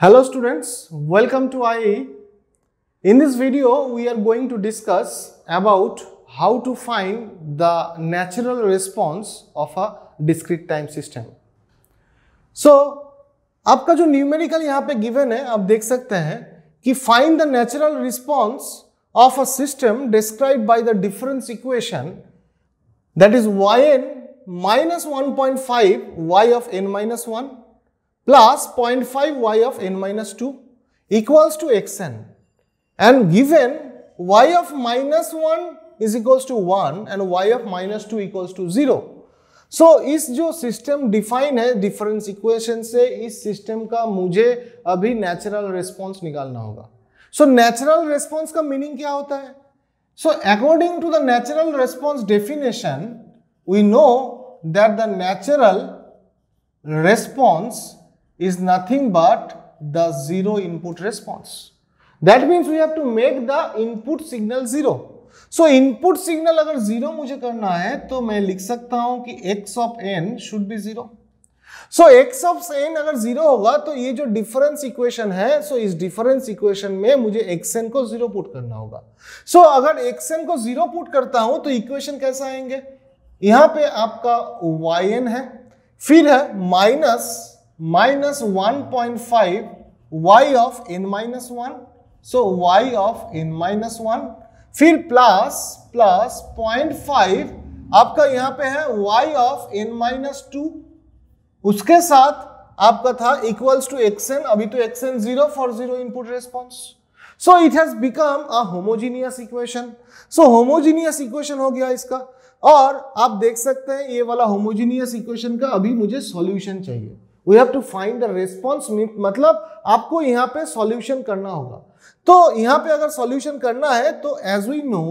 Hello students, welcome to IE. In this video, we are going to discuss about how to find the natural response of a discrete time system. So, आपका जो numerical यहाँ पे given है आप देख सकते हैं कि find the natural response of a system describe by the difference equation that is yn minus 1.5 y of n minus 1 plus 0.5 y of n minus 2 equals to xn and given y of minus 1 is equals to 1 and y of minus 2 equals to 0 so so, इस जो system define है difference equation से इस system का मुझे अभी natural response निकालना होगा सो नेचुरल रिस्पॉन्स का मीनिंग क्या होता है So according to the natural response definition, we know that the natural response is nothing but the zero input response. That means we have to make the input signal zero. So, input signal अगर zero मुझे करना है तो मैं लिख सकता हूँ कि x of n should be zero. So x of n अगर ज़ीरो होगा तो ये जो डिफरेंस इक्वेशन है सो so इस डिफरेंस इक्वेशन में मुझे एक्सएन को ज़ीरो पुट करना होगा सो so, अगर एक्सएन को ज़ीरो पुट करता हूँ तो इक्वेशन कैसा आएँगे यहाँ पे आपका एन है, फिर है minus minus one point five y of n minus one so y of n minus one फिर प्लस प्लस पॉइंट फाइव आपका यहाँ पे है y of n minus two उसके साथ आपका था इक्वल्स टू एक्सएन अभी तो x n zero for zero input response so it has become a homogeneous equation so homogeneous equation हो गया इसका। और आप देख सकते हैं ये वाला होमोजीनियस इक्वेशन का अभी मुझे सॉल्यूशन चाहिए। We have to find the response मतलब आपको यहाँ पे सॉल्यूशन करना होगा। तो यहाँ पे अगर सॉल्यूशन करना है तो as we know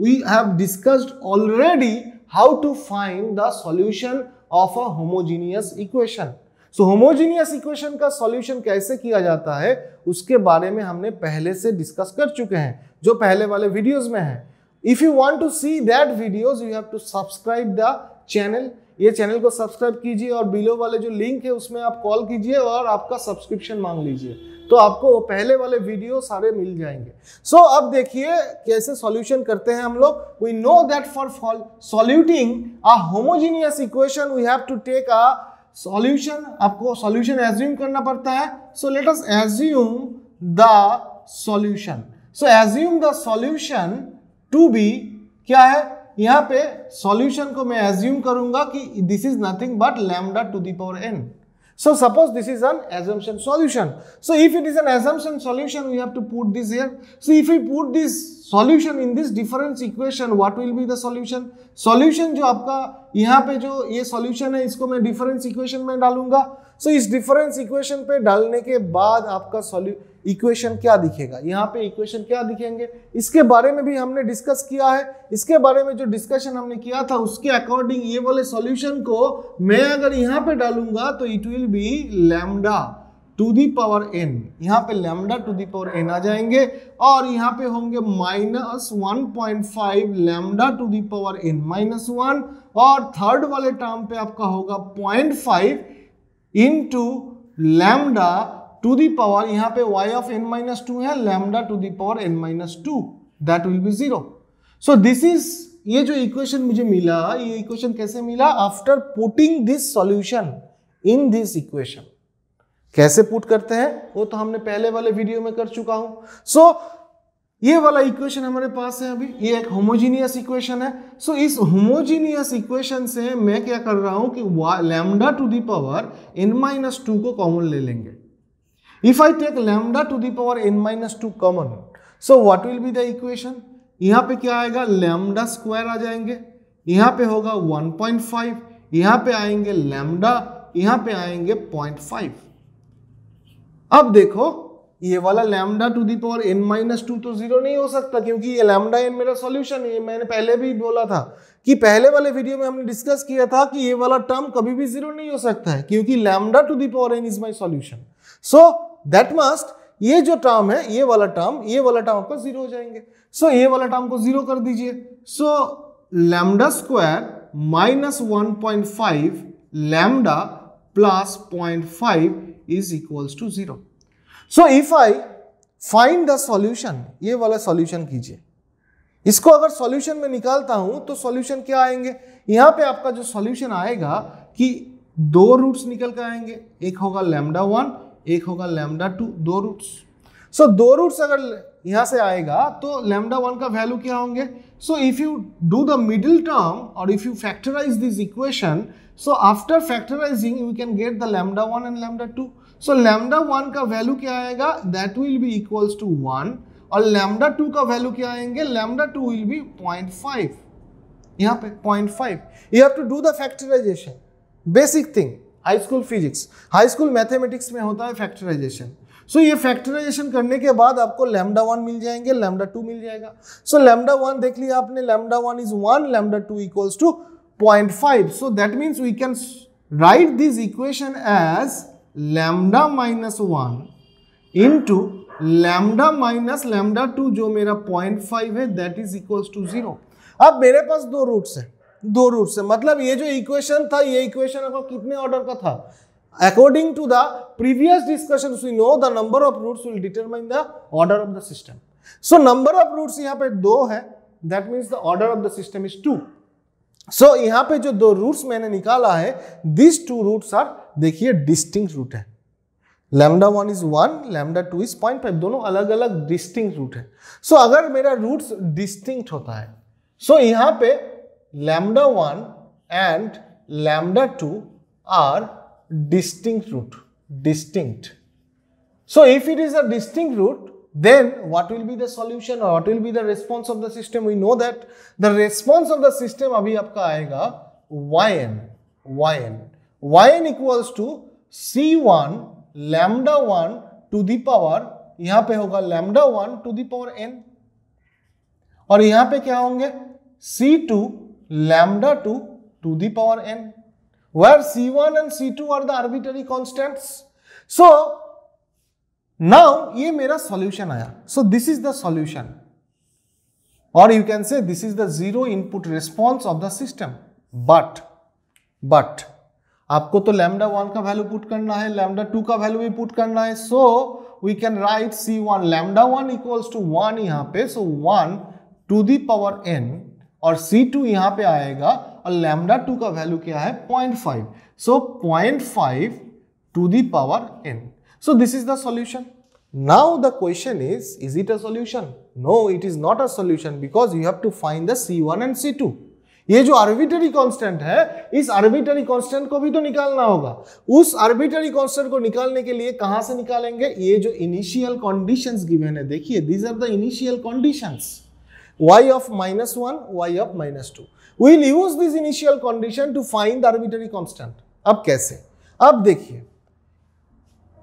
we have discussed already how to find the solution of a homogeneous equation so homogeneous equation का सॉल्यूशन कैसे किया जाता है, उसके बारे में हमने पहले से डिस्कस कर चुके हैं, जो पहले वाले वीडियोस में है। If you want to see that videos you have to subscribe the channel ये चैनल को सब्सक्राइब कीजिए और बिलो वाले जो लिंक है उसमें आप कॉल कीजिए और आपका सब्सक्रिप्शन मांग लीजिए। तो आपको पहले वाले वीडियो सारे मिल जाएँगे। सो so, अब देखिए कैसे सॉल्यूशन करते हैं हम लोग। We know that for solving a homogeneous equation we have to take a solution आपको सॉल्यूशन एज्यूम करना पड़ता है। So let us assume the solution so assume the solution to be क्या है? यहाँ पे सॉल्यूशन को मैं एज्यूम करूँगा कि this is nothing but lambda to the power n so suppose this is an assumption solution so if it is an assumption solution we have to put this here so if you put this solution in this difference equation what will be the solution solution जो आपका यहाँ पे जो ये solution है इसको मैं difference equation में डालूँगा. सो so, इस डिफरेंस इक्वेशन पे डालने के बाद आपका सॉल्यू इक्वेशन क्या दिखेगा? यहाँ पे इक्वेशन क्या दिखेंगे? इसके बारे में भी हमने डिस्कस किया है। इसके बारे में जो डिस्कशन हमने किया था, उसके अकॉर्डिंग ये वाले सॉल्यूशन को मैं अगर यहाँ पे डालूँगा तो it will be lambda to the power n यहाँ पे lambda to the power n आ जाएँगे और यहाँ पे होंगे minus one point five lambda to the power n minus one और थर्ड वाले टर्म पे आपका होगा point five into lambda to the power यहाँ पे y of n minus two है lambda to the power n minus two that will be zero so this is ये जो इक्वेशन मुझे मिला ये इक्वेशन कैसे मिला? After putting this solution in this equation कैसे पुट करते हैं? वो तो हमने पहले वाले वीडियो में कर चुका हूँ। सो so, ये वाला इक्वेशन हमारे पास है अभी। ये एक होमोजीनियस इक्वेशन है। सो so, इस होमोजीनियस इक्वेशन से मैं क्या कर रहा हूँ कि lambda to the power n minus two को कॉमन ले लेंगे। If I take lambda to the power n minus 2 common, so what will be the equation? यहाँ पे क्या आएगा? लैमडा स्क्वायर आ जाएँगे। यहाँ पे होगा 1.5 यहाँ पे आएँगे लैमडा यहाँ पे आएँगे 0.5 अब देखो ये वाला lambda to the power n minus two तो ज़ीरो नहीं हो सकता क्योंकि ये लैमडा एन मेरा सॉल्यूशन है मैंने पहले भी बोला था कि पहले वाले वीडियो में हमने डिस्कस किया था कि ये वाला टर्म कभी भी ज़ीरो नहीं हो सकता है क्योंकि lambda to the power n is my solution so that must ये जो टर्म है ये वाला टर्म ये वाला टर्म आपका ज़ीरो हो जाएँगे। सो so, ये वाला टर्म को ज़ीरो कर दीजिए। So lambda square minus one point five lambda plus point five is equals to zero so if I find the solution ये वाला सॉल्यूशन कीजिए। इसको अगर सॉल्यूशन में निकालता हूँ तो सॉल्यूशन क्या आएँगे? यहाँ पे आपका जो सॉल्यूशन आएगा कि दो रूट्स निकल कर आएँगे। एक होगा लैमडा वन एक होगा लैमडा टू दो रूट्स सो so, दो रूट्स अगर यहाँ से आएगा तो लैमडा वन का वैल्यू क्या होंगे? So if you do the middle term और if you factorise this equation so after factorising you can get the lambda one and lambda two so lambda one का वैल्यू क्या आएगा? That will be equals to one और lambda two का value क्या आएँगे? Lambda two will be point five यहाँ पे point five you have to do the factorisation basic thing high school physics. High school mathematics में होता है factorisation. So so, ये फैक्टराइजेशन करने के बाद आपको लैमडा वन मिल जाएँगे लैमडा टू मिल जाएगा। सो लैमडा वन देख लिया आपने lambda one is one lambda two equals to point five so that means we can write this equation as lambda minus one into lambda minus lambda two जो मेरा point five है that is equals to zero अब मेरे पास दो roots है। दो root है। मतलब ये जो इक्वेशन था ये इक्वेशन आपको कितने ऑर्डर का था? According to the previous discussion we know the number of roots will determine the order of the system so number of roots यहाँ पे दो है। That means the order of the system is two so यहाँ पे जो दो roots मैंने निकाला है दिस टू रूट्स आर देखिए डिस्टिंग रूट है। Lambda one is one lambda two is point five दोनों अलग अलग डिस्टिंग रूट है। सो so, अगर मेरा रूट्स डिस्टिंक्ट होता है सो so, यहाँ पे lambda 1 and lambda 2 are distinct root distinct so if it is a distinct root then what will be the solution or what will be the response of the system we know that the response of the system abhi aapka aayega yn yn yn equals to c1 lambda 1 to the power यहां पे होगा lambda 1 to the power n और यहां पे क्या होंगे C2 lambda 2 to the power n where C1 and C2 are the arbitrary constants. So now ये मेरा solution आया. So this is the solution or you can say this is the zero input response of the system. But but आपको तो lambda one का value put करना है lambda two का value भी पुट करना है so we can write C one lambda one equals to one यहाँ पे सो one to the power n और C2 टू यहाँ पे आएगा और लैमडा टू का वैल्यू क्या है? 0.5 so 0.5 to the power n. So this is the solution now the question is is it a solution no it is not a solution because you have to find the C1 and C2 ये जो arbitrary constant है, इस arbitrary constant को भी तो निकालना होगा। उस आर्बिटरी कांस्टेंट को निकालने के लिए कहाँ से निकालेंगे? ये जो इनिशियल कंडीशंस गिवन है, देखिए these are the initial conditions y of minus 1, y of minus 2. We will use this initial condition to find the arbitrary constant. अब कैसे अब देखिए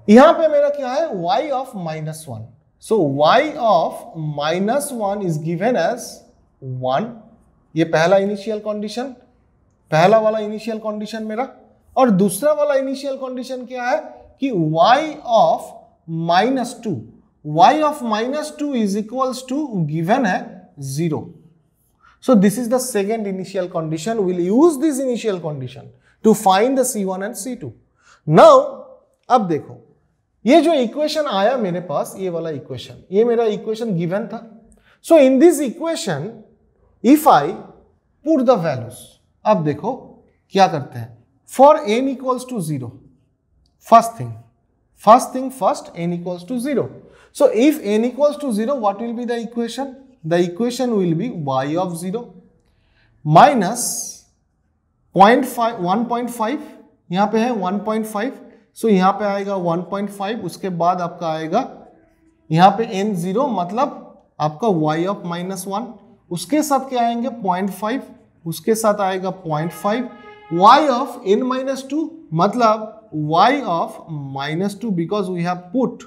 यहाँ पे मेरा क्या है y of minus 1. So y of minus 1 is given as 1. ये पहला इनिशियल कंडीशन पहला वाला इनिशियल कंडीशन मेरा और दूसरा वाला इनिशियल कंडीशन क्या है कि y of minus 2 y of minus 2 is equals to given है 0. So this is the second initial condition. We'll use this initial condition to find the C1 and C2. Now, अब देखो ये जो equation आया मेरे पास ये वाला इक्वेशन ये मेरा इक्वेशन गिवन था so in this equation if I put the values अब देखो क्या करते हैं for n equals to zero first thing first thing first n equals to zero so if n equals to zero what will be the equation the equation will be y of 0 minus 0.5 1.5 यहाँ पे है 1.5 सो so यहाँ पे आएगा 1.5 उसके बाद आपका आएगा यहाँ पे n ज़ीरो मतलब आपका y ऑफ़ माइनस वन उसके साथ क्या आएँगे 0.5 उसके साथ आएगा 0.5 y of n minus two मतलब y of minus two because we have put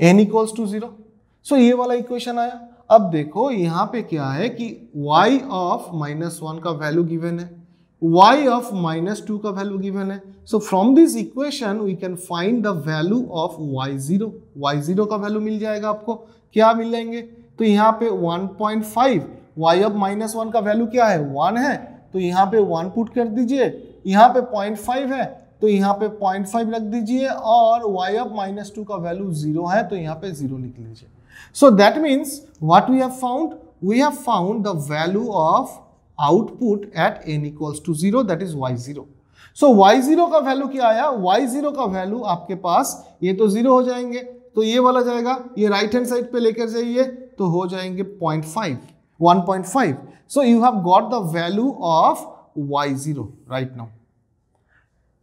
n equals to zero so ये वाला इक्वेशन आया। अब देखो यहाँ पे क्या है कि y ऑफ़ माइनस वन का वैल्यू गिवन है। y ऑफ़ माइनस टू का वैल्यू गिवन है। So from this equation we can find the value of y zero y zero का वैल्यू मिल जाएगा आपको। क्या मिल जाएँगे? तो यहाँ पे 1.5 y ऑफ़ माइनस वन का वैल्यू क्या है? वन है। तो यहाँ पे वन पुट कर दीजिए। यहाँ पे 0.5 है। तो यहाँ पे पॉइंट फाइव रख दीजिए और वाई ऑफ़ माइनस टू का वैल्यू ज़ीरो है। तो यहाँ पे ज़ीरो लिख लीजिए। So that means what we have found we have found the value of output at n equals to zero that is y zero so का value क्या आया? वाई का वैल्यू आपके पास, ये तो ज़ीरो हो जाएँगे। तो ये वाला जाएगा, ये राइट हैंड साइड पे लेकर जाइए तो हो जाएँगे point five one point five so you have got the value of y zero right now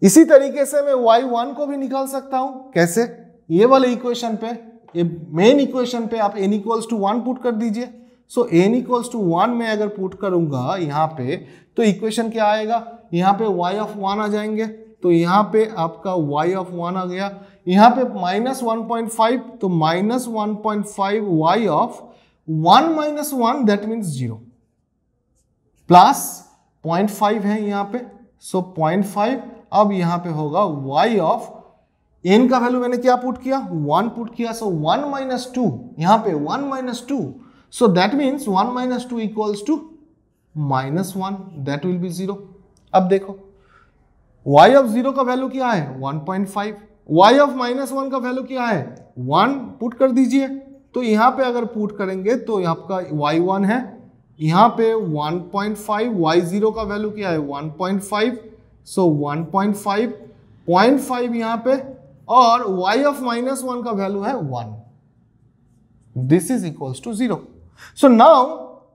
इसी तरीके से मैं वाई वन को भी निकाल सकता हूँ। कैसे? ये वाले इक्वेशन पे। ये मेन इक्वेशन पे आप n equals to one put कर दीजिए। So n equals to one में अगर पुट करूँगा यहाँ पे तो इक्वेशन क्या आएगा? यहाँ पे वाई ऑफ़ वन आ जाएँगे। तो यहाँ पे आपका वाई ऑफ़ वन आ गया। यहाँ पे माइनस वन पॉइंट फाइव तो minus one point five y of one minus one that means zero plus point five है यहाँ पे। सो पॉइंट फाइव अब यहाँ पे होगा वाई ऑफ़ एन का वैल्यू मैंने क्या पुट किया? वन पुट किया सो वन माइनस टू यहाँ पे one minus two so that means one minus two equals to minus one that will be zero अब देखो, y ऑफ़ ज़ीरो का वैल्यू क्या है? 1.5 y ऑफ़ माइनस वन का value क्या है? वन पुट कर दीजिए। तो यहाँ पे अगर पुट करेंगे तो आपका y1 है। यहाँ पे 1.5 y0 का वैल्यू क्या है? 1.5 सो 1.5 0.5 यहाँ पे और y ऑफ़ माइनस वन का वैल्यू है 1 this is equals to zero so now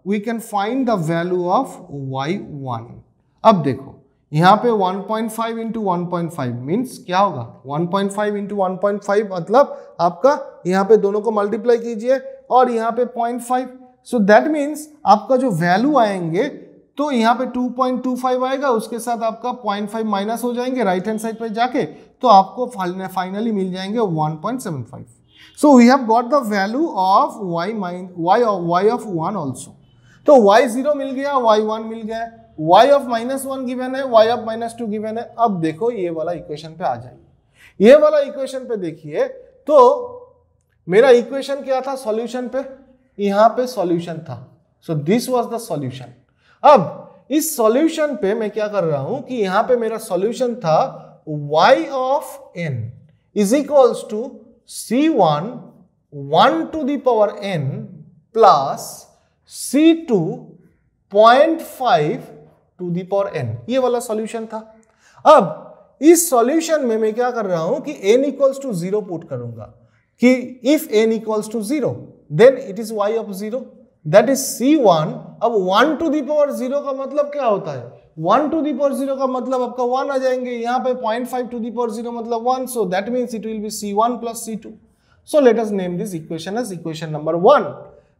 we can find the value of y one अब देखो, यहाँ पे 1.5 point five into one means क्या होगा? 1.5 पॉइंट फाइव इंटू वन मतलब आपका यहाँ पे दोनों को मल्टीप्लाई कीजिए और यहाँ पे 0.5 सो दैट मीन्स आपका जो वैल्यू आएँगे तो यहाँ पे 2.25 आएगा, उसके साथ आपका 0.5 माइनस हो जाएँगे राइट हैंड साइड पे जाके तो आपको फाइनली मिल जाएँगे 1.75 so we have got the value of y mine y y of 1 also तो मिल गया, y वन मिल गया, y of minus one given है, y of minus two given है। अब देखो ये वाला इक्वेशन पे आ जाइए। ये वाला इक्वेशन पे देखिए तो मेरा इक्वेशन क्या था? सॉल्यूशन पे। यहाँ पे सॉल्यूशन था। So this was the solution अब इस सॉल्यूशन पे मैं क्या कर रहा हूँ कि यहाँ पे मेरा सॉल्यूशन था y of n is equals to C one one to the power n plus C two point five to the power n ये वाला सॉल्यूशन था। अब इस सॉल्यूशन में मैं क्या कर रहा हूँ कि n equals to zero put करूँगा। कि if n equals to zero then it is y of zero that is C one अब one to the power zero का मतलब क्या होता है? One to the power zero का मतलब आपका वन आ जाएँगे। यहाँ पे point five to the power zero मतलब one so that means it will be C one plus C two so let us name this equation as equation number one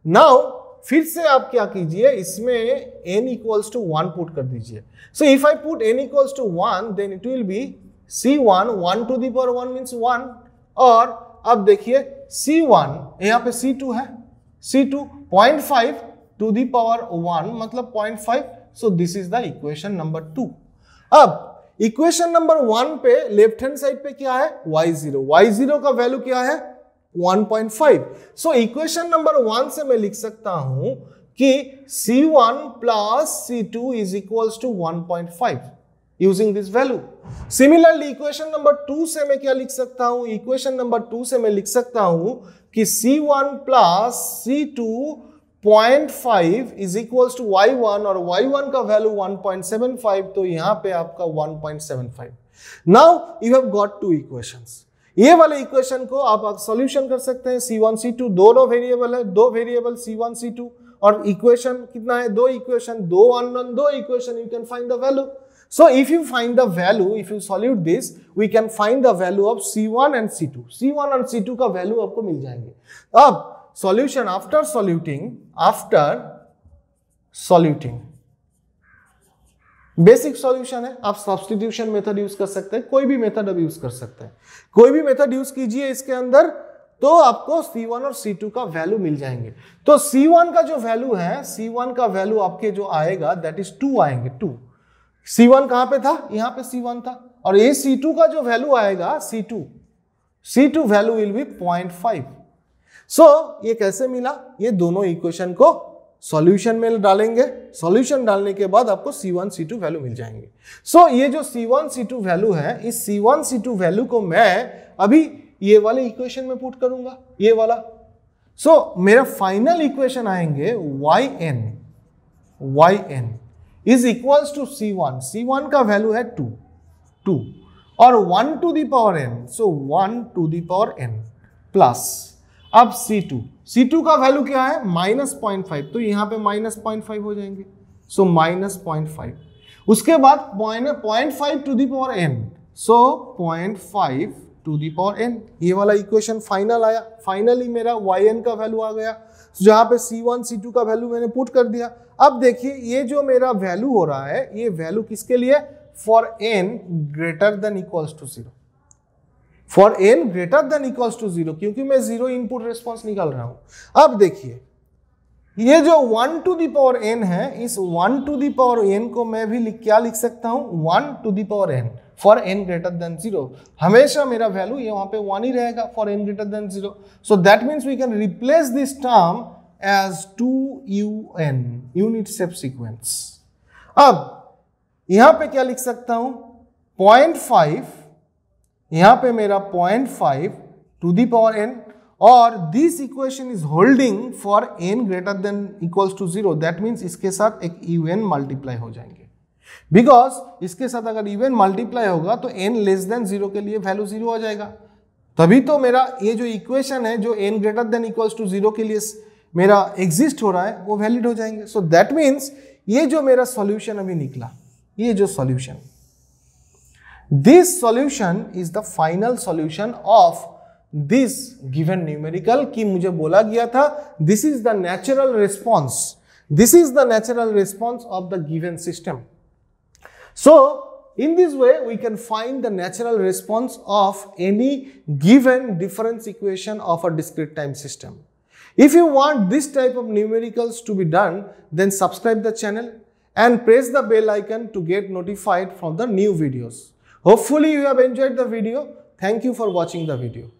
now फिर से आप क्या कीजिए? इसमें n equals to one put कर दीजिए। So if I put n equals to one then it will be C one one to the power one means one और अब देखिए सी वन यहाँ पे सी टू है। C two point five to the power one मतलब point five so this is the equation number two अब equation number one पे left hand side पे क्या है? Y ज़ीरो y ज़ीरो का वैल्यू क्या है? 1.5 सो इक्वेशन नंबर वन से मैं लिख सकता हूँ कि C1 plus C2 is equals to 1.5 using this value similarly equation number two से मैं क्या लिख सकता हूँ? इक्वेशन नंबर टू से मैं लिख सकता हूँ कि C1 plus C2 0.5 is equals to Y1 और Y1 का वैल्यू 1.75 तो यहाँ पे आपका 1.75 now you have got two equations ये वाले इक्वेशन को आप सॉल्यूशन कर सकते हैं। सी वन सी टू दोनों वेरिएबल है। दो variable C one C two और इक्वेशन कितना है? दो इक्वेशन दो अननोन दो equation you can find the value so, if you find the value, if you solute this, we can find the value of c1 and c2 c1 और c2 का value आपको मिल जाएँगे। अब solution after solving after solving basic solution है, आप substitution method use कर सकते हैं, कोई भी मेथड अब यूज़ कर सकते हैं। कोई भी मेथड यूज़ कीजिए इसके अंदर तो आपको C1 और C2 का वैल्यू मिल जाएँगे। तो C1 का जो वैल्यू है C1 का वैल्यू आपके जो आएगा दैट इज़ टू आएँगे टू C1 कहाँ पर था? यहाँ पे C1 था। और ये C2 का जो वैल्यू आएगा C2 C2 value will be point five so ये कैसे मिला? ये दोनों इक्वेशन को सॉल्यूशन में डालेंगे। सॉल्यूशन डालने के बाद आपको C1 C2 वैल्यू मिल जाएँगे। सो so, ये जो C1 C2 वैल्यू है इस C1 C2 वैल्यू को मैं अभी ये वाले इक्वेशन में पुट करूँगा। ये वाला। सो so, मेरा फाइनल इक्वेशन आएँगे y n y is equals to C one C one का वैल्यू है टू टू और one to the power n so one to the power n plus अब सी टू सी टू का value क्या है? Minus point five तो यहाँ पे माइनस पॉइंट फाइव हो जाएँगे. सो माइनस पॉइंट फाइव उसके बाद point five to the power n so point five to the power n ये वाला इक्वेशन फाइनल आया। फाइनली मेरा वाई एन का वैल्यू आ गया। जहाँ पे सी वन सी टू का वैल्यू मैंने पुट कर दिया। अब देखिए, ये जो मेरा वैल्यू हो रहा है, ये वैल्यू किसके लिए? For n greater than equals to zero for n greater than equals to zero क्योंकि मैं ज़ीरो इनपुट रिस्पॉन्स निकाल रहा हूँ। अब देखिए, ये जो वन टू दावर एन है, इस वन टू दावर एन को मैं भी लिख क्या लिख सकता हूँ? One to the power n for n greater than zero हमेशा मेरा वैल्यू ये वहाँ पे वन ही रहेगा for n greater than zero so that means we can replace this term as to u n unit step sequence अब, यहाँ पे क्या लिख सकता हूँ? पॉइंट फाइव यहाँ पे मेरा point five to the power n और this equation is holding for n greater than equals to zero that means इसके साथ एक यू एन मल्टीप्लाई हो जाएँगे। बिकॉज़ इसके साथ अगर इवन मल्टीप्लाई होगा तो एन लेस देन ज़ीरो के लिए वैल्यू ज़ीरो आ जाएगा। तभी तो मेरा ये जो इक्वेशन है, जो n greater than equals to zero के लिए मेरा एग्जिस्ट हो रहा है, वो वैलिड हो जाएँगे। सो दैट मीन्स ये जो मेरा सॉल्यूशन अभी निकला, ये जो solution this solution is the final solution of this given numerical कि मुझे बोला गया था this is the natural response this is the natural response of the given system So, in this way, we can find the natural response of any given difference equation of a discrete time system. If you want this type of numericals to be done, then subscribe the channel and press the bell icon to get notified from the new videos. Hopefully you have enjoyed the video. Thank you for watching the video.